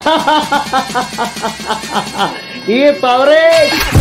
ये Paware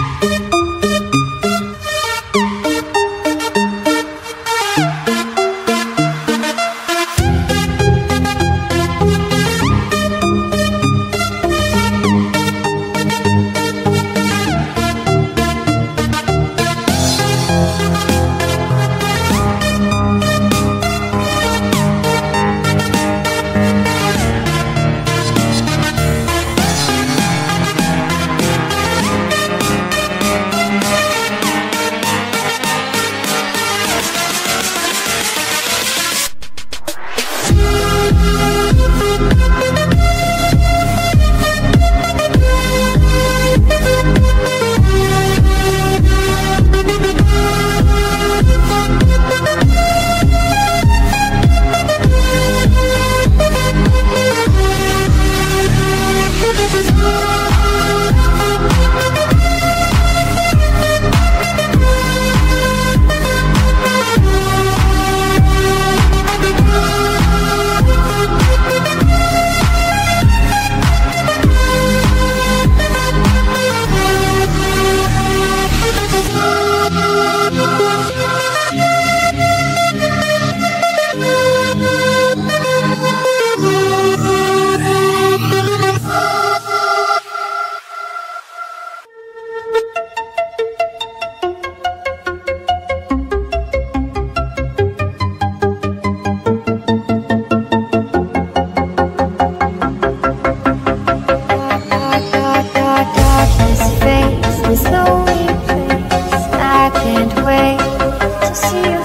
Thank you. 心。